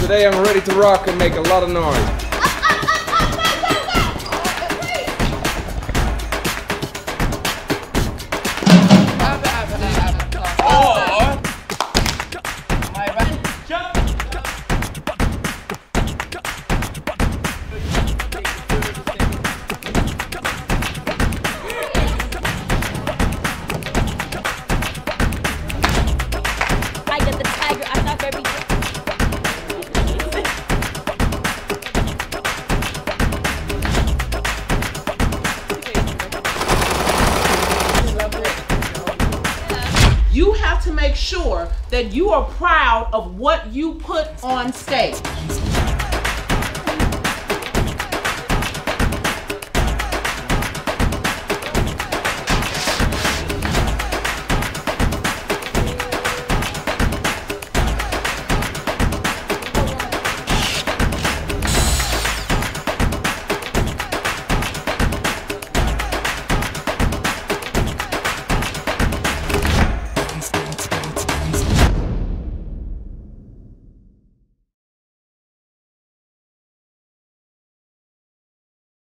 Today I'm ready to rock and make a lot of noise. To make sure that you are proud of what you put on stage.